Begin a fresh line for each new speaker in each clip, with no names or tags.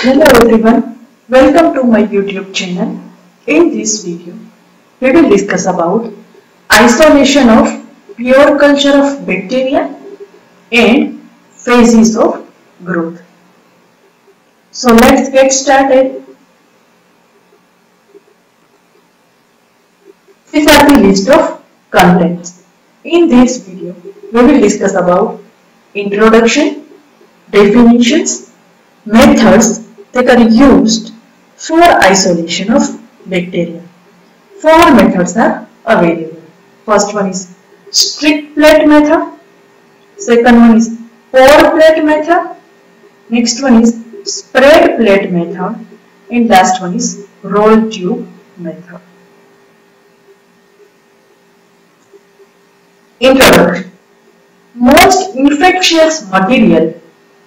Hello everyone, welcome to my YouTube channel. In this video, we will discuss about isolation of pure culture of bacteria and phases of growth. So let's get started. These are the list of contents. In this video, we will discuss about introduction, definitions, methods that are used for isolation of bacteria. Four methods are available. First one is streak plate method. Second one is pour plate method. Next one is spread plate method. And last one is roll tube method. Introduction Most infectious material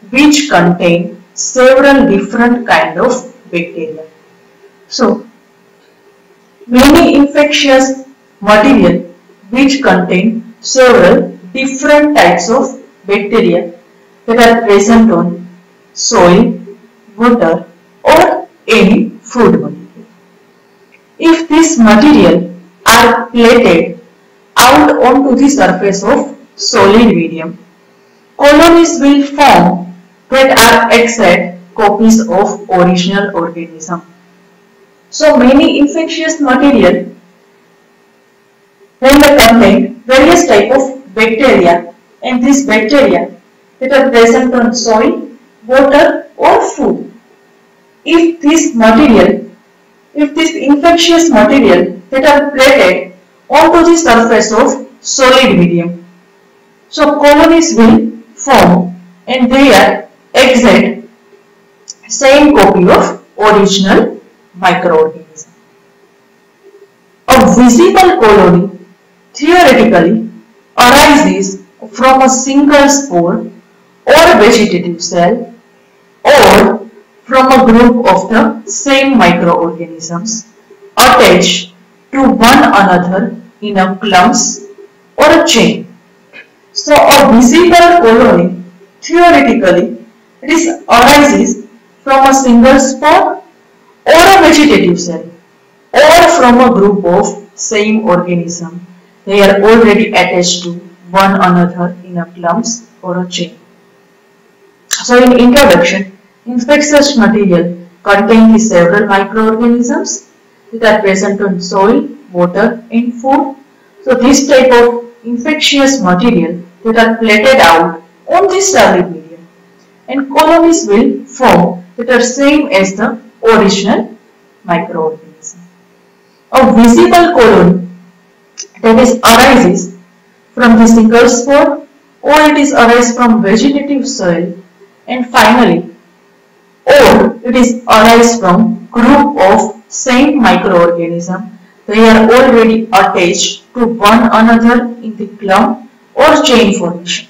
which contain several different kind of bacteria. So, many infectious material which contain several different types of bacteria that are present on soil, water or any food material. If this material are plated out onto the surface of solid medium, colonies will form that are exact copies of original organism. So many infectious material then they contain various type of bacteria and these bacteria that are present on soil, water or food. If this material, if this infectious material that are plated onto the surface of solid medium, so colonies will form and they are exact same copy of original microorganism. A visible colony theoretically arises from a single spore or a vegetative cell or from a group of the same microorganisms attached to one another in a clumps or a chain. So a visible colony theoretically it arises from a single spore or a vegetative cell or from a group of same organism. They are already attached to one another in a clumps or a chain. So in introduction, infectious material contain several microorganisms that are present on soil, water and food. So this type of infectious material that are plated out on this solid and colonies will form that are same as the original microorganism. A visible colony that is arises from the single spore or it is arise from vegetative soil and finally or it is arise from group of same microorganism they are already attached to one another in the clump or chain formation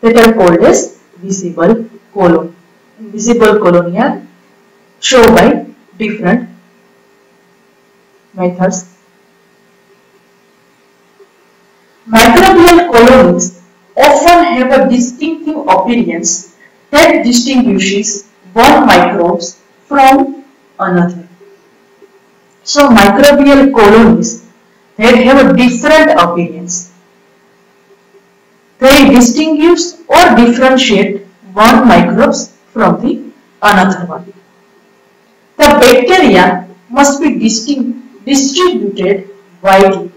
that are called as visible colony. Visible colony are shown by different methods. Microbial colonies often have a distinctive appearance that distinguishes one microbes from another. So microbial colonies they have a different appearance. They distinguish or differentiate one microbes from the another one. The bacteria must be distributed widely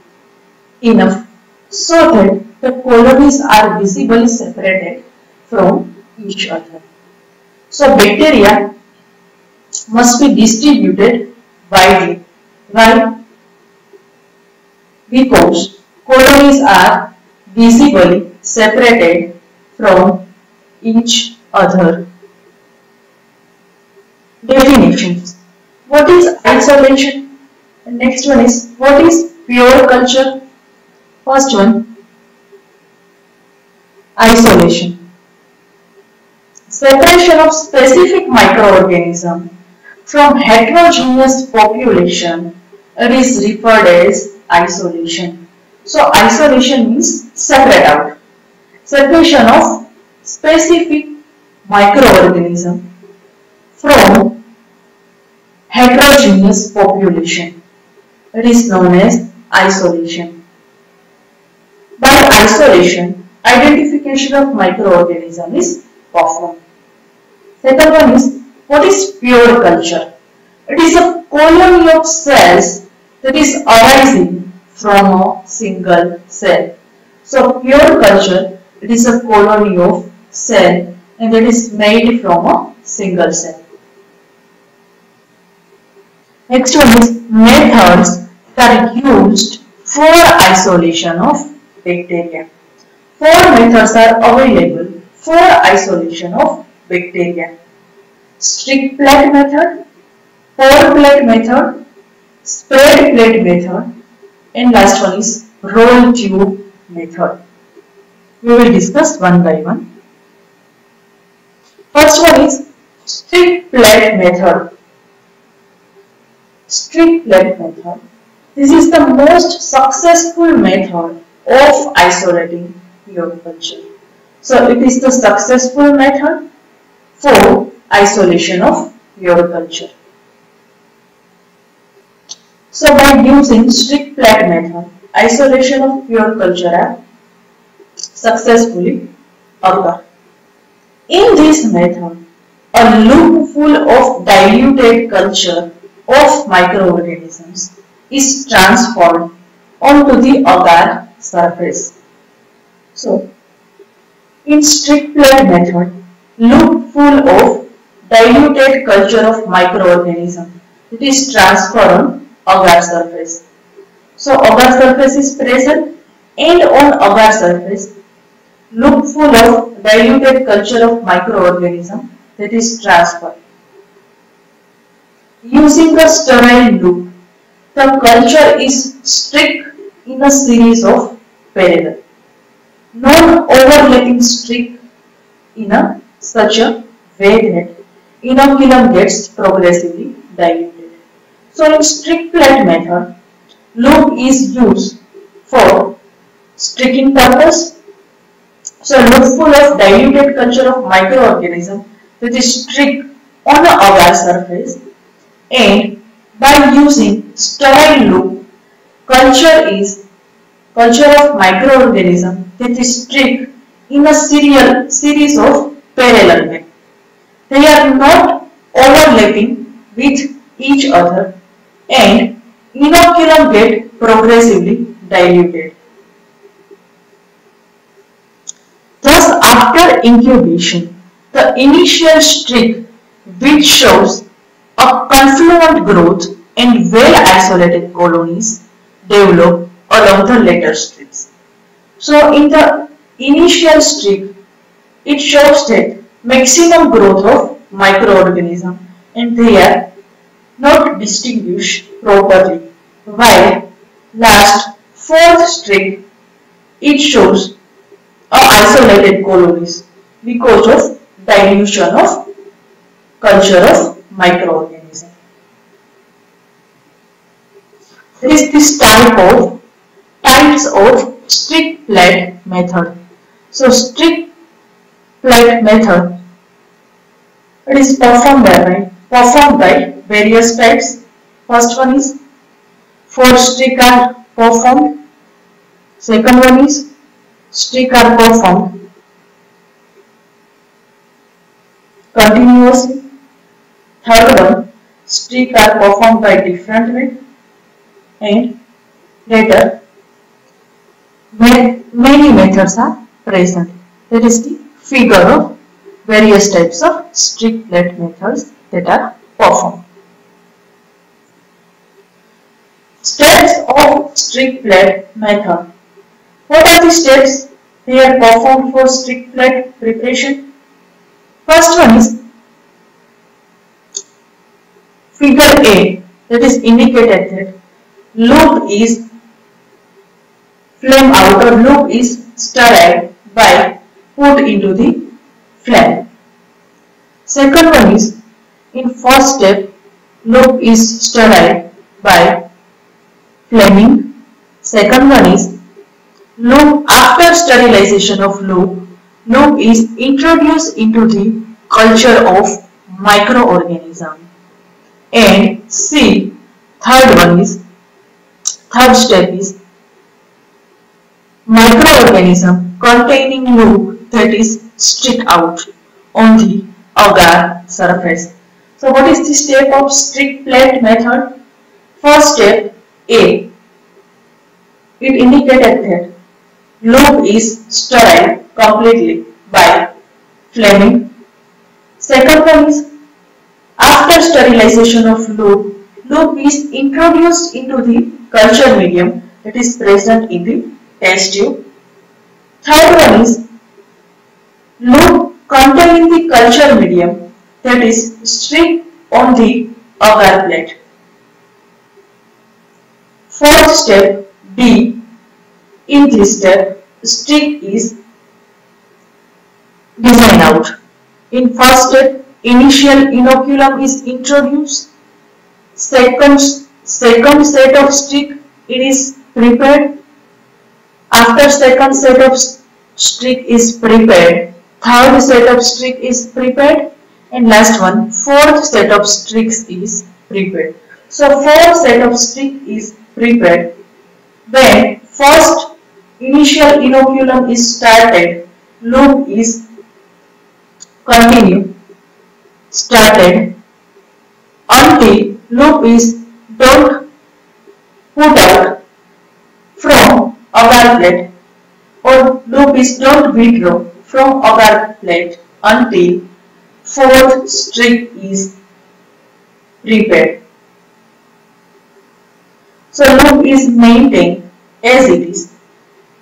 enough so that the colonies are visibly separated from each other. So bacteria must be distributed widely. Why? Because colonies are visibly separated from each other. Definitions. What is isolation? The next one is what is pure culture? First one isolation. Separation of specific microorganism from heterogeneous population is referred as isolation. So isolation means separate out. Separation of specific microorganism from heterogeneous population. It is known as isolation. By isolation, identification of microorganism is performed. Second one is, what is pure culture? It is a colony of cells that is arising from a single cell. So pure culture, it is a colony of cell and that is made from a single cell. Next one is methods that are used for isolation of bacteria. Four methods are available for isolation of bacteria. Streak plate method, pour plate method, spread plate method and last one is roll tube method. We will discuss one by one. First one is streak plate method. Streak plate method. This is the most successful method of isolating your culture. So it is the successful method for isolation of your culture. So by using streak plate method, isolation of pure culture successfully occurred. In this method, a loop full of diluted culture of microorganisms is transferred onto the agar surface. So, in streak plate method, loop full of diluted culture of microorganism it is transferred on agar surface. So, agar surface is present and on agar surface loop full of diluted culture of microorganism that is transferred. Using a sterile loop, the culture is streaked in a series of parallel, non-overlapping streak in a such a way that inoculum gets progressively diluted. So in strict plate method, loop is used for sticking purpose so a full of diluted culture of microorganism which is streaked on the agar surface and by using sterile loop culture is culture of microorganism that is streaked in a serial series of parallel. They are not overlapping with each other and inoculum get progressively diluted. After incubation, the initial streak which shows a confluent growth and well-isolated colonies develop along the later streaks. So, in the initial streak, it shows that maximum growth of microorganism and they are not distinguished properly. While last fourth streak, it shows isolated colonies because of dilution of culture of microorganism. There is this type of types of streak plate method. So streak plate method it is performed by performed by various types. First one is four streak are performed. Second one is streak are performed continuously. Third one, streak are performed by different way and later many methods are present. That is the figure of various types of streak plate methods that are performed. Steps of streak plate method. What are the steps they are performed for streak plate preparation. First one is figure A that is indicated that loop is flame outer loop is sterile by put into the flame. Second one is in first step loop is sterile by flaming. Second one is loop after sterilization of loop, loop is introduced into the culture of microorganism. And C, third one is, third step is microorganism containing loop that is stick out on the agar surface. So what is the step of stick plate method? First step A. It indicated that loop is sterile completely by flaming. Second one is after sterilization of loop, loop is introduced into the culture medium that is present in the test tube. Third one is loop containing the culture medium that is streaked on the agar plate. Fourth step B. In this step, streak is design out. In first step, initial inoculum is introduced. Second, second set of stick it is prepared after second set of stick is prepared, third set of stick is prepared and last one, fourth set of sticks is prepared. So fourth set of stick is prepared. Then first initial inoculum is started, loop is continue started until loop is don't put out from agar plate or loop is not withdraw from agar plate until fourth string is prepared. So loop is maintained as it is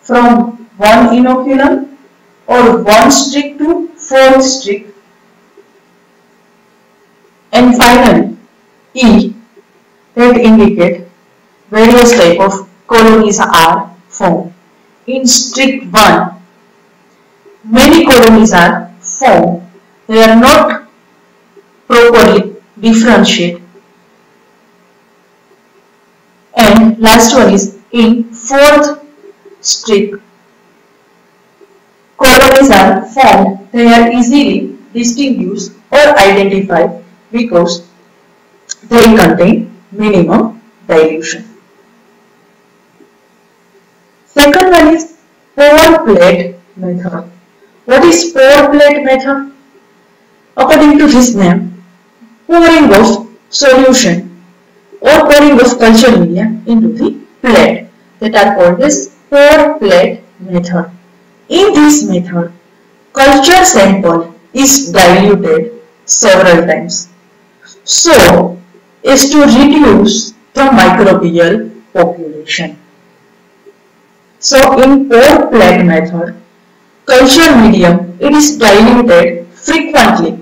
from one inoculum or one streak to fourth streak. And finally, E that indicate various type of colonies are formed. In streak 1, many colonies are formed. They are not properly differentiated. And last one is in fourth streak colonies are formed. They are easily distinguished or identified because they contain minimum dilution. Second one is pour plate method. What is pour plate method? According to this name, pouring of solution or pouring of culture media into the plate that are called as pour plate method. In this method, culture sample is diluted several times so as to reduce the microbial population. So in pour plate method, culture medium, it is diluted frequently.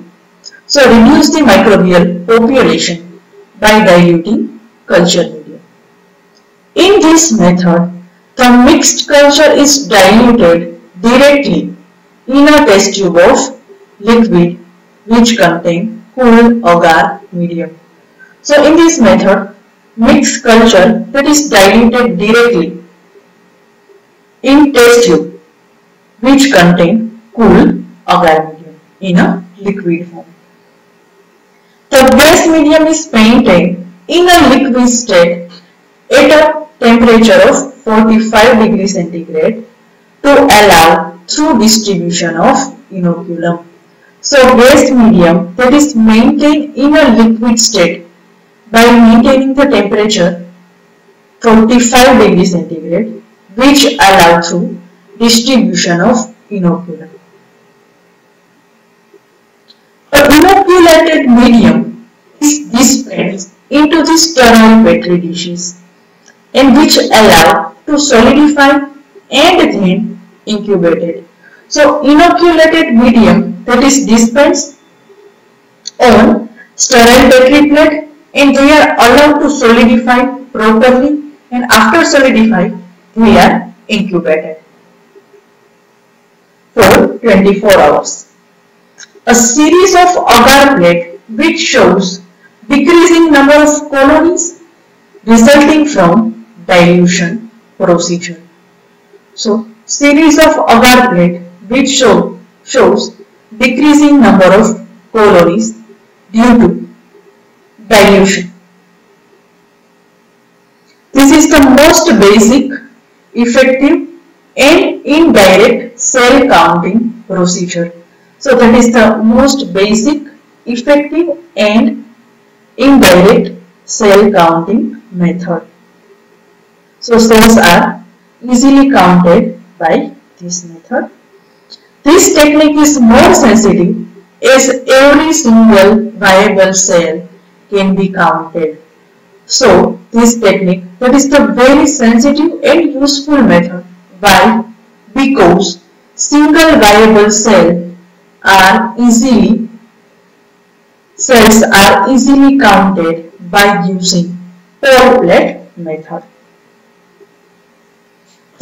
So reduce the microbial population by diluting culture medium. In this method, the mixed culture is diluted directly in a test tube of liquid which contain cool agar medium. So in this method, mixed culture that is diluted directly in test tube which contain cool agar medium in a liquid form. The base medium is maintained in a liquid state at a temperature of 45 degrees centigrade to allow through distribution of inoculum. So base medium that is maintained in a liquid state by maintaining the temperature 45 degrees centigrade which allow through distribution of inoculum. A inoculated medium is dispensed into the sterile petri dishes and which allow to solidify and then incubated. So inoculated medium that is dispensed on sterile petri plate and they are allowed to solidify properly and after solidify we are incubated for 24 hours. A series of agar plate which shows decreasing number of colonies resulting from dilution procedure. So series of agar plate which show shows decreasing number of colonies due to dilution. This is the most basic, effective and indirect cell counting procedure. So that is the most basic, effective and indirect cell counting method. So cells are easily counted by this method. This technique is more sensitive as every single viable cell can be counted. So this technique that is the very sensitive and useful method. Why? Because single viable cell are easily cells are easily counted by using plate method.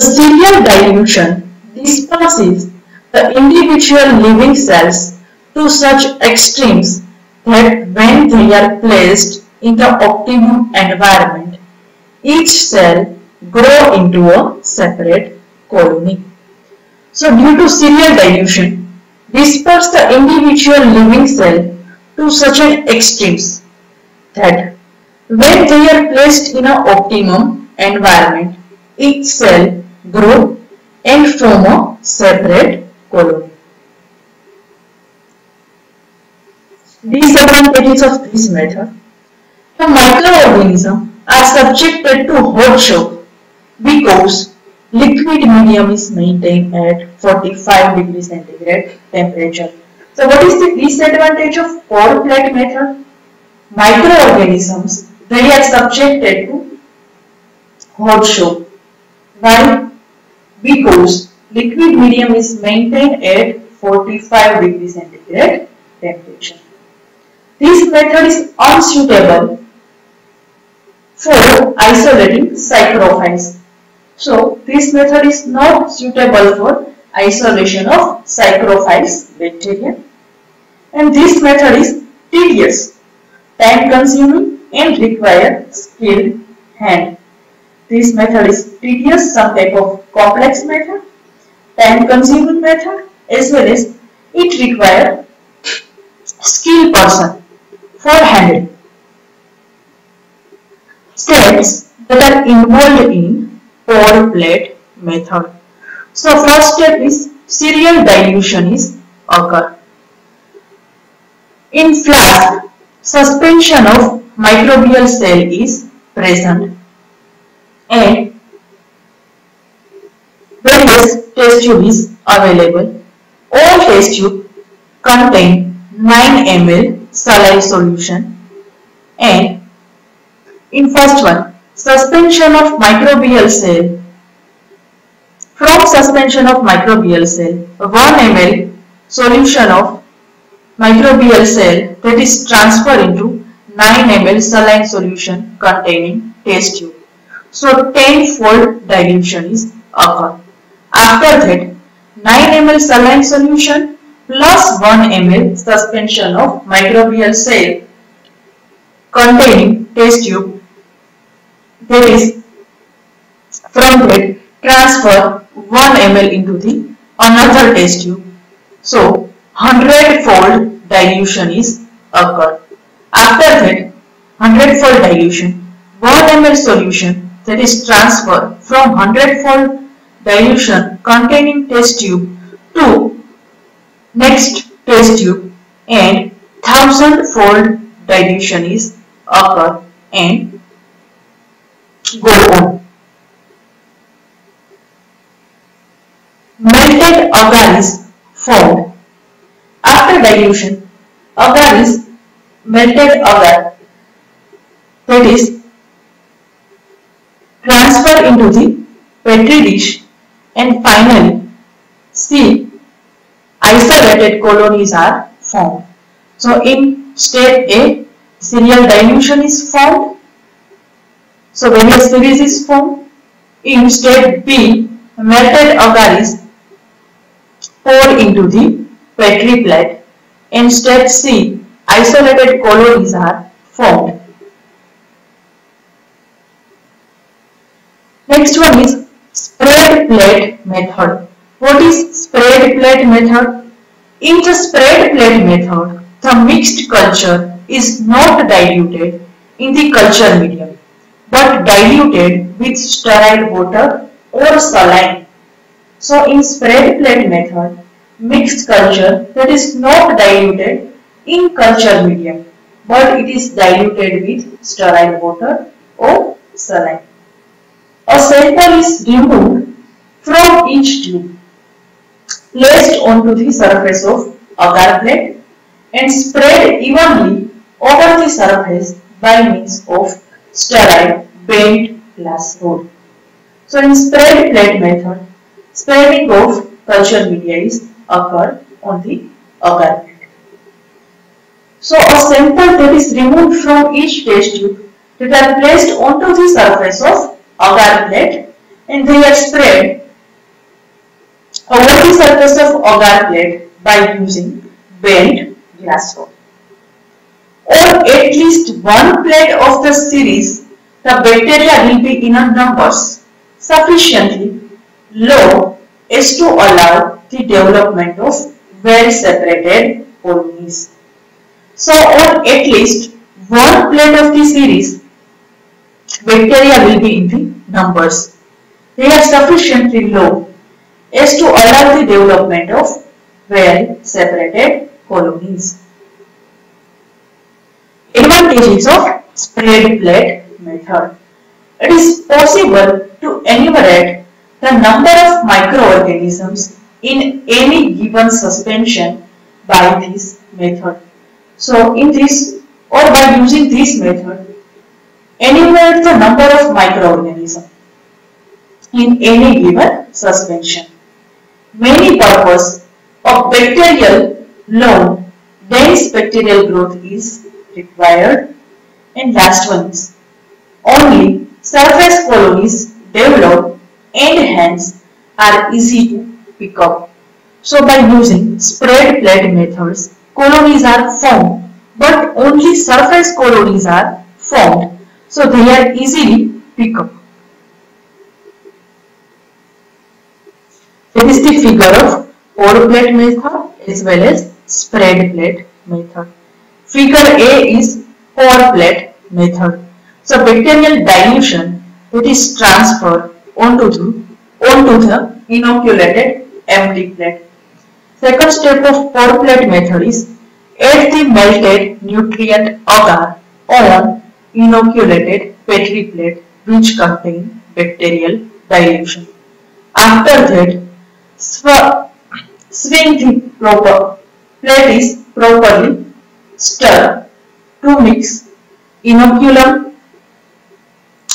The serial dilution disperses the individual living cells to such extremes that when they are placed in the optimum environment, each cell grow into a separate colony. So due to serial dilution, disperse the individual living cell to such an extremes that when they are placed in an optimum environment, each cell grow and form a separate colony. Disadvantages of this method. The microorganisms are subjected to hot shock because liquid medium is maintained at 45 degrees centigrade temperature. So what is the disadvantage of pour plate method? Microorganisms, they are subjected to hot shock. Why? Because liquid medium is maintained at 45 degrees centigrade temperature. This method is unsuitable for isolating saprophytes. So this method is not suitable for isolation of saprophytes bacteria and this method is tedious, time consuming and require skilled hand. This method is tedious, some type of complex method, time consuming method as well as it require skilled person for handling. Steps that are involved in pour plate method. So first step is serial dilution is occur. In flask, suspension of microbial cell is present and various test tube is available. All test tube contain 9 ml saline solution and in first one suspension of microbial cell from suspension of microbial cell 1 ml solution of microbial cell that is transferred into 9 ml saline solution containing test tube. So 10 fold dilution is occur. After that 9 ml saline solution plus 1 ml suspension of microbial cell containing test tube that is from that transfer 1 ml into the another test tube. So 100 fold dilution is occurred. After that 100 fold dilution 1 ml solution that is transferred from 100 fold dilution containing test tube to Next test tube and thousand fold dilution is occur and go on. Melted agar is formed. After dilution, agar is melted agar that is transferred into the petri dish and finally see isolated colonies are formed. So in step A, serial dilution is formed. So various series is formed. In step B, melted agar is poured into the petri plate. In step C, isolated colonies are formed. Next one is spread plate method. What is spread plate method? In the spread plate method, the mixed culture is not diluted in the culture medium but diluted with sterile water or saline. So in spread plate method, mixed culture that is not diluted in culture medium but it is diluted with sterile water or saline. A sample is removed from each tube, placed onto the surface of agar plate and spread evenly over the surface by means of sterile bent glass rod. So in spread plate method, spreading of culture media is occurred on the agar plate. So a sample that is removed from each test tube that are placed onto the surface of agar plate and they are spread over the surface of agar plate by using bent glass rod. Or at least one plate of the series, the bacteria will be in a numbers sufficiently low as to allow the development of well separated colonies. So on at least one plate of the series, bacteria will be in the numbers. They are sufficiently low as to allow the development of well separated colonies. Advantages of spread plate method. It is possible to enumerate the number of microorganisms in any given suspension by this method. So in this or by using this method, enumerate the number of microorganisms in any given suspension. Many purpose of bacterial long dense bacterial growth is required and last one is only surface colonies develop and hence are easy to pick up. So by using spread plate methods, colonies are formed but only surface colonies are formed so they are easily picked up. This is the figure of pour plate method as well as spread plate method. Figure A is pour plate method. So bacterial dilution it is transferred onto the, onto the inoculated empty plate. Second step of pour plate method is add the melted nutrient agar on inoculated petri plate which contain bacterial dilution. After that, sw swing the proper plate is properly stirred to mix inoculum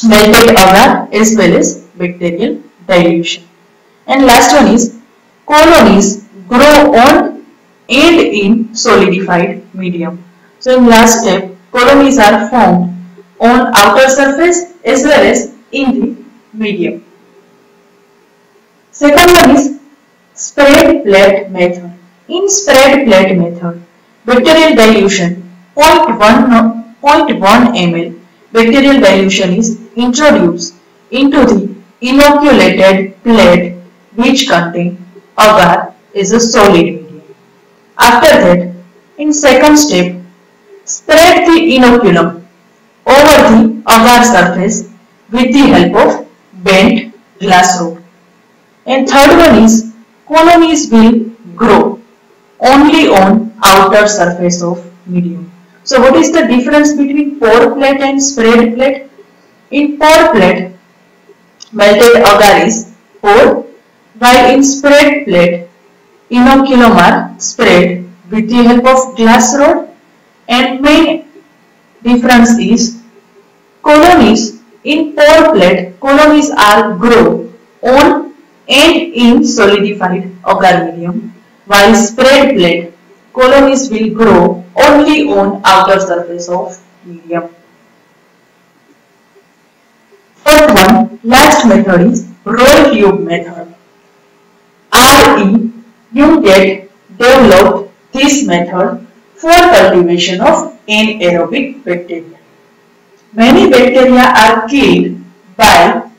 melted agar as well as bacterial dilution. And last one is colonies grow on and in solidified medium. So in last step, colonies are formed on outer surface as well as in the medium. Second one is spread plate method. In spread plate method, bacterial dilution 0.1, 0.1 ml bacterial dilution is introduced into the inoculated plate which contain agar is a solid medium. after that, in second step, spread the inoculum over the agar surface with the help of bent glass rod. And third one is colonies will grow only on outer surface of medium. So what is the difference between pour plate and spread plate? In pour plate, melted agar is poured while in spread plate, inoculum are spread with the help of glass rod and main difference is colonies in pour plate colonies are grow on and in solidified agar medium while spread plate colonies will grow only on outer surface of medium. Fourth one, last method is roll tube method. RE Hungate developed this method for cultivation of anaerobic bacteria. Many bacteria are killed by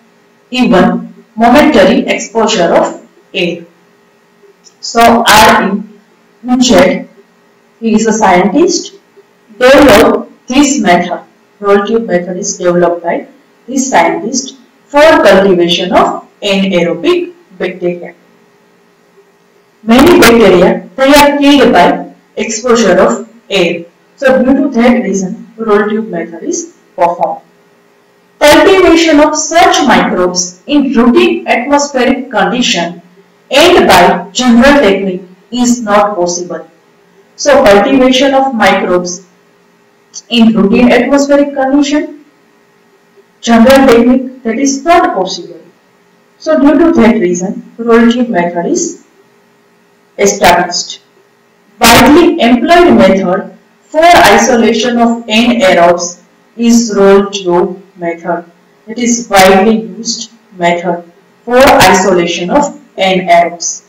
even momentary exposure of air. So R.E. Hungate, he is a scientist, developed this method. Roll tube method is developed by this scientist for cultivation of anaerobic bacteria. Many bacteria they are killed by exposure of air. So due to that reason roll tube method is performed. Cultivation of such microbes in routine atmospheric condition and by general technique is not possible. So cultivation of microbes in routine atmospheric condition, general technique that is not possible. So due to that reason, roll method is established. Widely employed method for isolation of anaerobes is roll tube method. It is widely used method for isolation of anaerobes.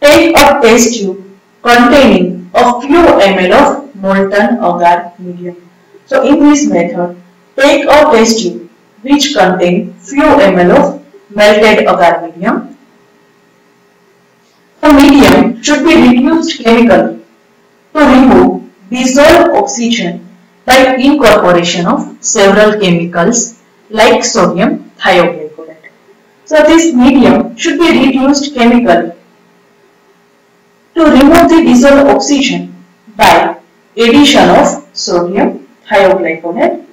Take a test tube containing a few ml of molten agar medium. So in this method, take a test tube which contain few ml of melted agar medium. The medium should be reduced chemically to remove dissolved oxygen by incorporation of several chemicals like sodium thioglycolate. So this medium should be reduced chemically to remove the dissolved oxygen by addition of sodium thioglycolate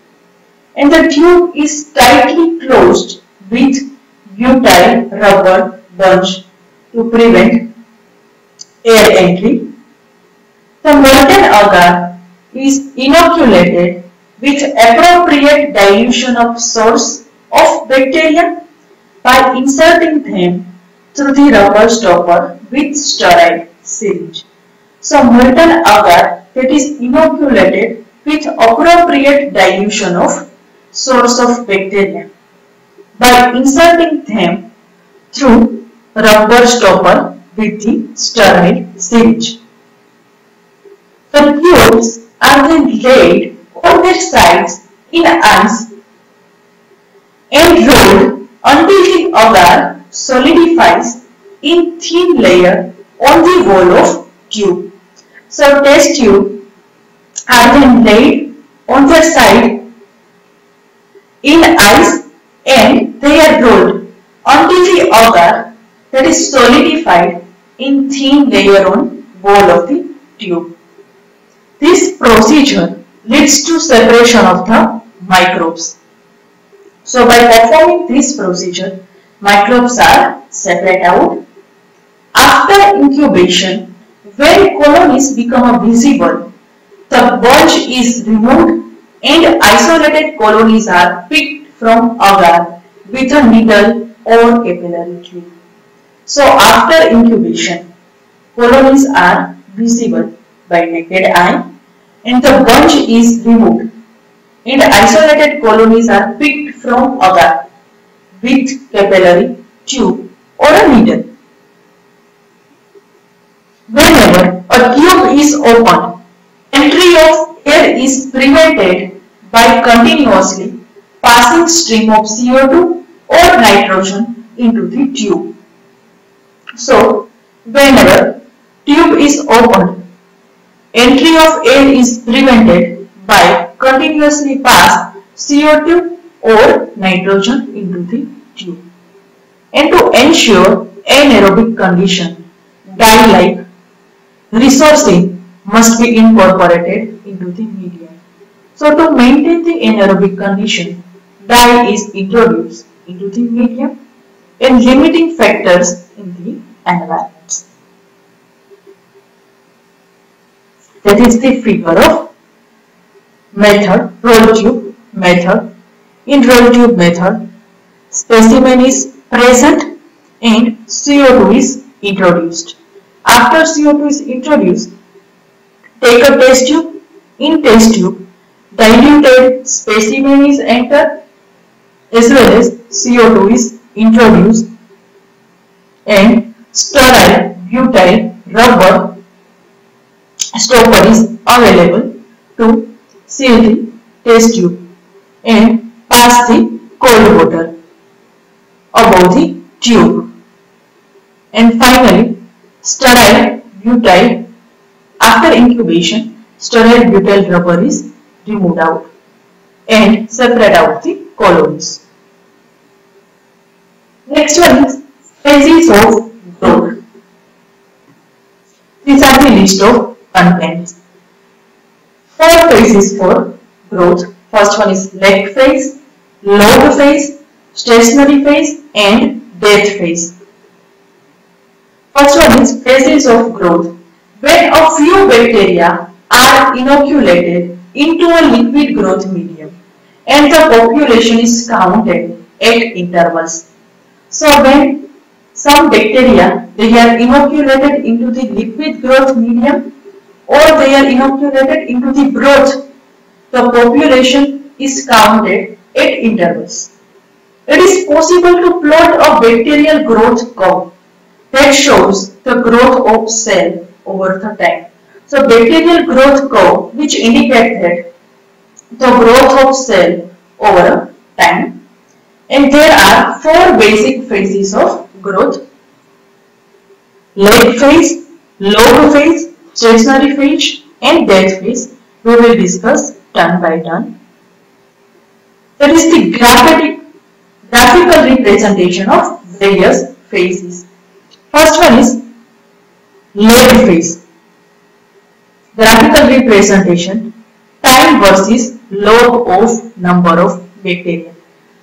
and the tube is tightly closed with butyl rubber bunch to prevent air entry. The molten agar is inoculated with appropriate dilution of source of bacteria by inserting them through the rubber stopper with sterile syringe. So molten agar that is inoculated with appropriate dilution of source of bacteria by inserting them through rubber stopper with the sterile syringe. The tubes are then laid on their sides in ice and rolled until the agar solidifies in thin layer on the wall of tube. So test tube are then laid on their side in ice and they are rolled until the agar that is solidified in thin layer on wall of the tube. This procedure leads to separation of the microbes. So by performing this procedure, microbes are separated out. After incubation, when colonies become visible, the bunch is removed and isolated colonies are picked from agar with a needle or capillary tube. So after incubation, colonies are visible by naked eye and the bunch is removed and isolated colonies are picked from agar with capillary tube or a needle. Whenever a tube is opened, entry of air is prevented by continuously passing stream of CO2 or nitrogen into the tube. So, whenever tube is opened, entry of air is prevented by continuously pass CO2 or nitrogen into the tube. And to ensure anaerobic condition, dye-like resazurin must be incorporated into the medium. So to maintain the anaerobic condition, dye is introduced into the medium and limiting factors in the environment. That is the figure of method, roll tube method. In roll tube method, specimen is present and CO2 is introduced. After CO2 is introduced, take a test tube. In test tube, diluted specimen is entered as well as CO2 is introduced and sterile butyl rubber stopper is available to seal the test tube and pass the cold water above the tube. And finally, sterile butyl after incubation sterile butyl rubber is removed out and separate out the colonies. Next one is phases of growth. These are the list of contents. Four phases for growth. First one is lag phase, log phase, stationary phase and death phase. First one is phases of growth. When a few bacteria are inoculated into a liquid growth medium and the population is counted at intervals. So when some bacteria they are inoculated into the liquid growth medium or they are inoculated into the broth, the population is counted at intervals. It is possible to plot a bacterial growth curve that shows the growth of cell over the time. So bacterial growth curve which indicate that the growth of cell over time and there are four basic phases of growth lag phase, log phase, stationary phase and death phase we will discuss turn by turn. That is the graphic, graphical representation of various phases. First one is lag phase. Graphical representation time versus log of number of bacteria.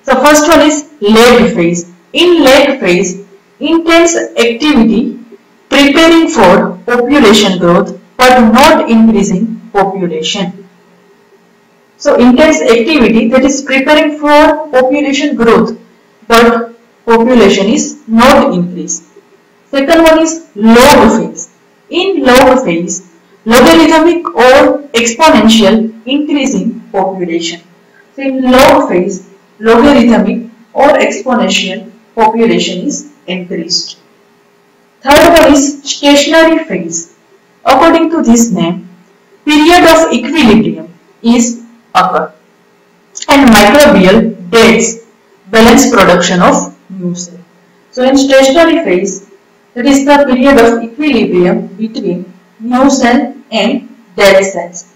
So first one is lag phase. In lag phase, intense activity preparing for population growth but not increasing population. So intense activity that is preparing for population growth but population is not increased. Second one is log phase. In log phase, logarithmic or exponential increase in population. So in log phase, logarithmic or exponential population is increased. Third one is stationary phase. According to this name, period of equilibrium is occur and microbial deaths balance production of new cell. So in stationary phase, that is the period of equilibrium between new cell and dead cells.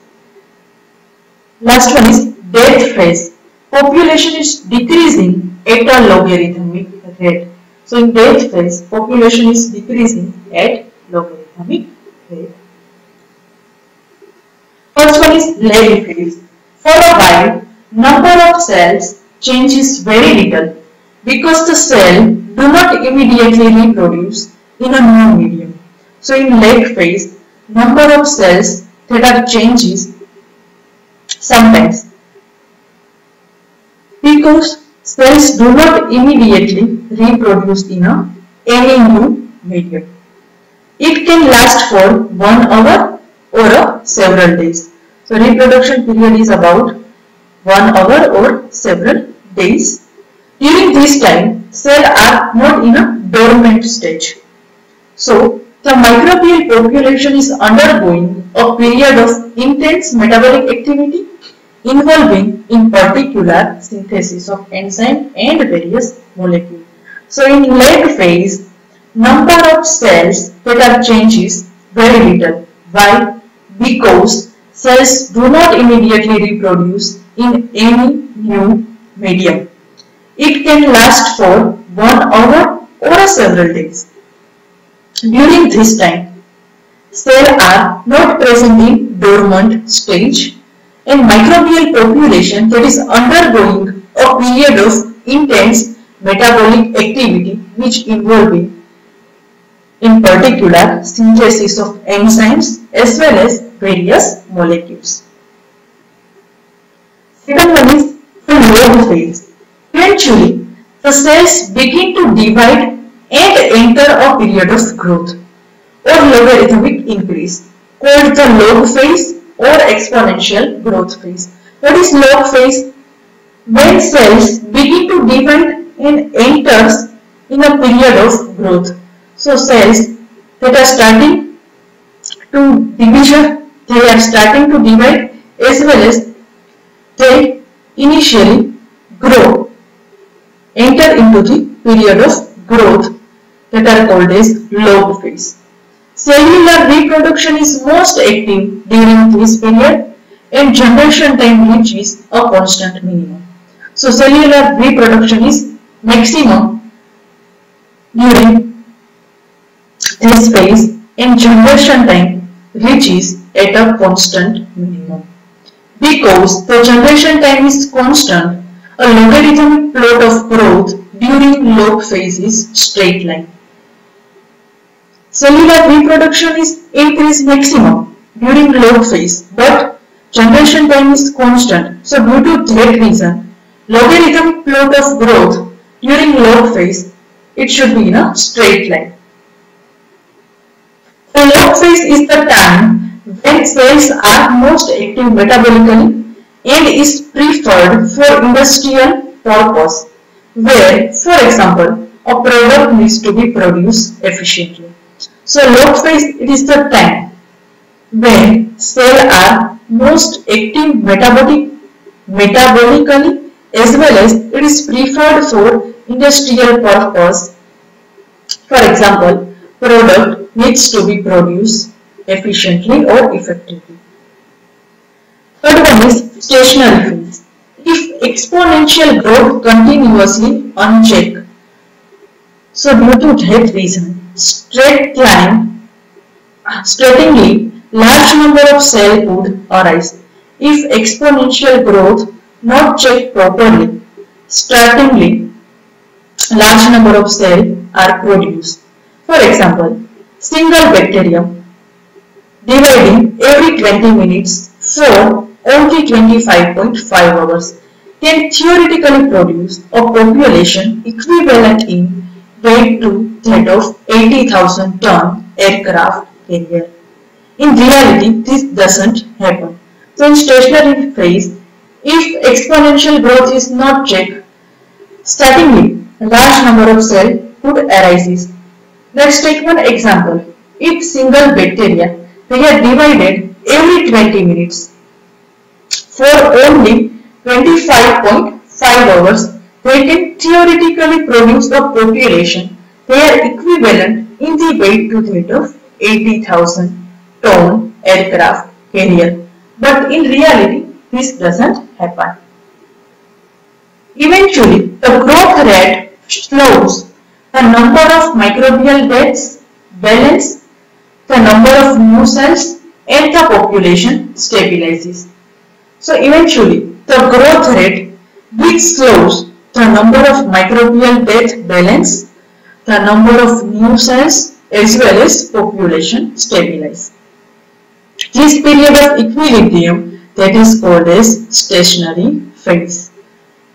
Last one is death phase. Population is decreasing at a logarithmic rate. So in death phase, population is decreasing at logarithmic rate. First one is lag phase. For a while, number of cells changes very little because the cell do not immediately reproduce in a new medium. So in lag phase, number of cells that are changes sometimes because cells do not immediately reproduce in a any new medium. It can last for one hour or a several days. So reproduction period is about one hour or several days. During this time, cells are not in a dormant stage. So the microbial population is undergoing a period of intense metabolic activity involving in particular synthesis of enzyme and various molecules. So in lag phase, number of cells that are changes very little. Why? Because cells do not immediately reproduce in any new medium. It can last for one hour or several days. During this time, cells are not present in dormant stage and microbial population that is undergoing a period of intense metabolic activity which involving in particular synthesis of enzymes as well as various molecules. Second one is the log phase. Eventually, the cells begin to divide and enter a period of growth or logarithmic increase called the log phase or exponential growth phase. What is log phase? When cells begin to divide and enters in a period of growth. So cells that are starting to division, they are starting to divide as well as they initially grow, enter into the period of growth that are called as log phase. Cellular reproduction is most active during this period and generation time reaches a constant minimum. So cellular reproduction is maximum during this phase and generation time reaches at a constant minimum. Because the generation time is constant, a logarithmic plot of growth during log phase is straight line. Cellular reproduction is increase maximum during log phase but generation time is constant. So due to that reason, logarithmic plot of growth during log phase, it should be in a straight line. The log phase is the time when cells are most active metabolically and is preferred for industrial purpose where, for example, a product needs to be produced efficiently. So log phase it is the time when cells are most active metabolic, metabolically as well as it is preferred for industrial purpose. For example, product needs to be produced efficiently or effectively. Third one is stationary phase. If exponential growth continuously unchecked, so due to that reason, straight line, straightly large number of cell would arise. If exponential growth not checked properly, startingly large number of cell are produced. For example, single bacterium dividing every 20 minutes for only 25.5 hours can theoretically produce a population equivalent in weight to that of 80,000 ton aircraft carrier. In reality, this doesn't happen. So in stationary phase, if exponential growth is not checked, startingly a large number of cells could arise. Let's take one example. If single bacteria they are divided every 20 minutes for only 25.5 hours, they can theoretically produce a population. They are equivalent in the weight to that of 80,000 ton aircraft carrier. But in reality, this doesn't happen. Eventually, the growth rate slows, the number of microbial deaths balance, the number of new cells and the population stabilizes. So eventually, the growth rate which slows the number of microbial death balance, the number of new cells as well as population stabilize. This period of equilibrium that is called as stationary phase.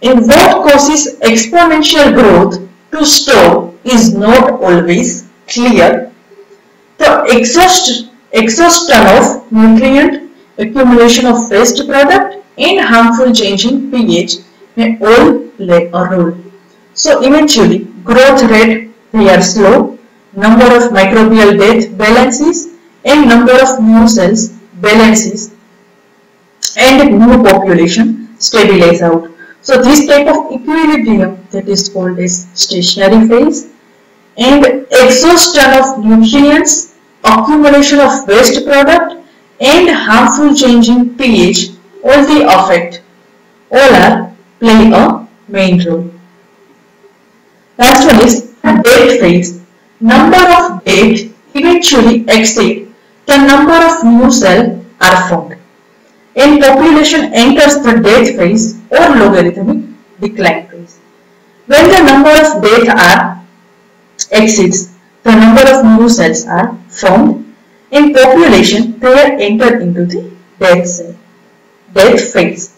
And what causes exponential growth to stop is not always clear. The exhaust, exhaustion of nutrient, accumulation of waste product and harmful change in pH may all play a role. So eventually growth rate they are slow, number of microbial death balances and number of new cells balances and new population stabilize out. So this type of equilibrium that is called as stationary phase and exhaustion of nutrients, accumulation of waste product and harmful change in pH all the affect all are play a main role. Last one is death phase. Number of death eventually exceed the number of new cells are formed and population enters the death phase or logarithmic decline phase. When the number of death are exceeds the number of new cells are formed in population they are entered into the death cell, death phase.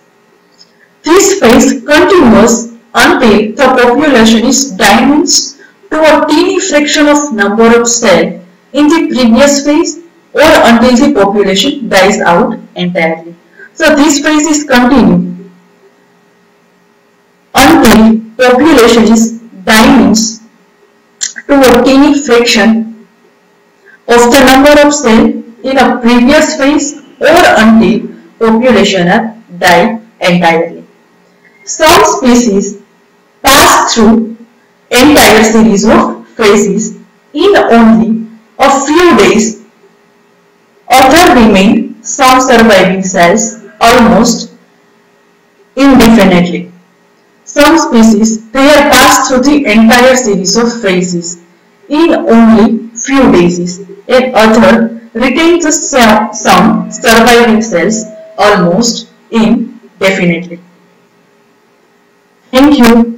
This phase continues until the population is diminished to a teeny fraction of number of cells in the previous phase or until the population dies out entirely. So this phase is continued until population is diminished to a teeny fraction of the number of cells in a previous phase or until population are died entirely. Some species pass through entire series of phases in only a few days Other remain some surviving cells almost indefinitely. Some species, they have passed through the entire series of phases in only few days. A other retains some surviving cells almost indefinitely. Thank you.